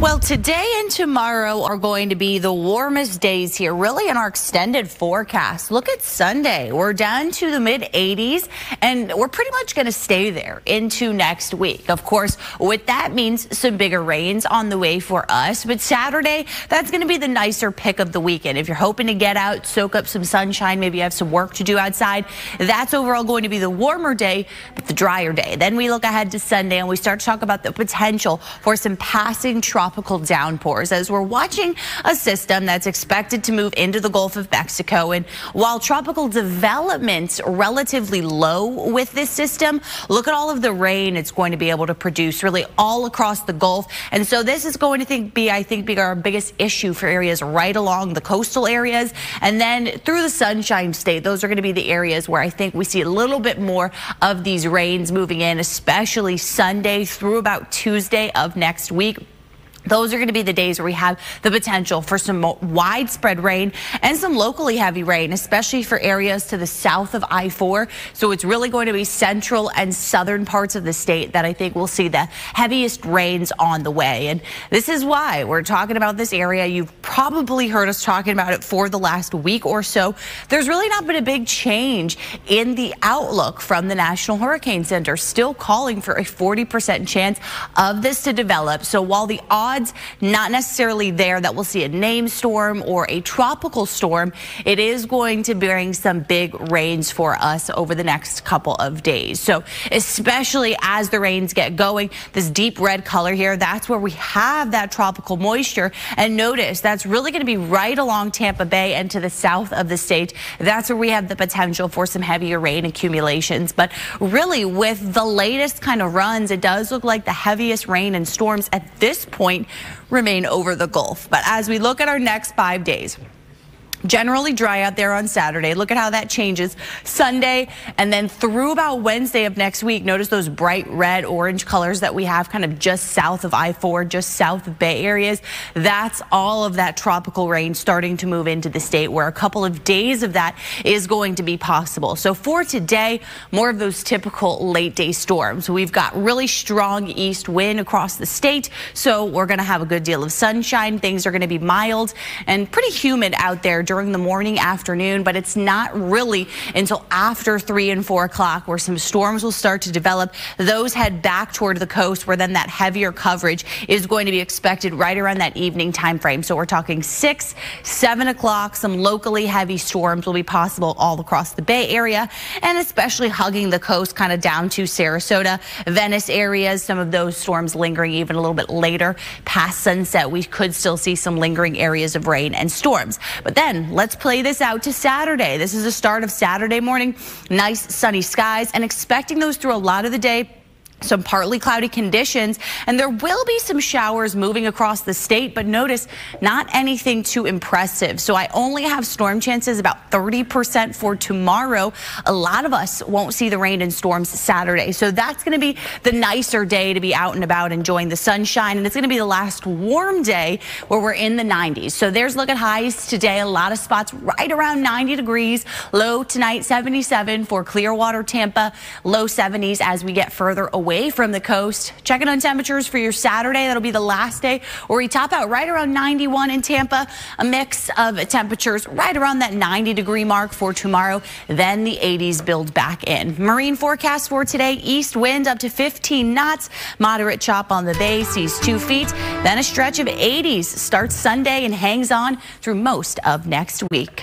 Well, today and tomorrow are going to be the warmest days here, really in our extended forecast. Look at Sunday. We're down to the mid 80s, and we're pretty much going to stay there into next week. Of course, what that means some bigger rains on the way for us. But Saturday, that's going to be the nicer pick of the weekend. If you're hoping to get out, soak up some sunshine, maybe you have some work to do outside, that's overall going to be the warmer day, but the drier day. Then we look ahead to Sunday and we start to talk about the potential for some passing tropical tropical downpours as we're watching a system that's expected to move into the Gulf of Mexico. And while tropical development's relatively low with this system, look at all of the rain it's going to be able to produce really all across the Gulf. And so this is going to think, be, I think, be our biggest issue for areas right along the coastal areas. And then through the Sunshine State, those are going to be the areas where I think we see a little bit more of these rains moving in, especially Sunday through about Tuesday of next week. Those are going to be the days where we have the potential for some widespread rain and some locally heavy rain, especially for areas to the south of I-4. So it's really going to be central and southern parts of the state that I think will see the heaviest rains on the way. And this is why we're talking about this area. You've probably heard us talking about it for the last week or so. There's really not been a big change in the outlook from the National Hurricane Center, still calling for a 40% chance of this to develop. So while the odds odds not necessarily there that we'll see a name storm or a tropical storm. It is going to bring some big rains for us over the next couple of days. So especially as the rains get going, this deep red color here, that's where we have that tropical moisture. And notice that's really going to be right along Tampa Bay and to the south of the state. That's where we have the potential for some heavier rain accumulations. But really with the latest kind of runs, it does look like the heaviest rain and storms at this point remain over the Gulf. But as we look at our next five days, Generally dry out there on Saturday. Look at how that changes Sunday and then through about Wednesday of next week. Notice those bright red orange colors that we have kind of just south of I-4, just south of Bay areas. That's all of that tropical rain starting to move into the state where a couple of days of that is going to be possible. So for today, more of those typical late day storms. We've got really strong east wind across the state. So we're going to have a good deal of sunshine. Things are going to be mild and pretty humid out there during the morning, afternoon, but it's not really until after 3 and 4 o'clock where some storms will start to develop. Those head back toward the coast where then that heavier coverage is going to be expected right around that evening time frame. So we're talking 6, 7 o'clock. Some locally heavy storms will be possible all across the Bay Area and especially hugging the coast kind of down to Sarasota, Venice areas. Some of those storms lingering even a little bit later past sunset. We could still see some lingering areas of rain and storms. But then let's play this out to Saturday. This is the start of Saturday morning. Nice sunny skies and expecting those through a lot of the day some partly cloudy conditions and there will be some showers moving across the state but notice not anything too impressive. So I only have storm chances about 30% for tomorrow. A lot of us won't see the rain and storms Saturday. So that's going to be the nicer day to be out and about enjoying the sunshine and it's going to be the last warm day where we're in the 90s so there's look at highs today. A lot of spots right around 90 degrees. Low tonight 77 for Clearwater Tampa. Low 70s as we get further away away from the coast. Checking on temperatures for your Saturday. That'll be the last day where we top out right around 91 in Tampa. A mix of temperatures right around that 90 degree mark for tomorrow. Then the 80s build back in. Marine forecast for today. East wind up to 15 knots. Moderate chop on the bay seas two feet. Then a stretch of 80s starts Sunday and hangs on through most of next week.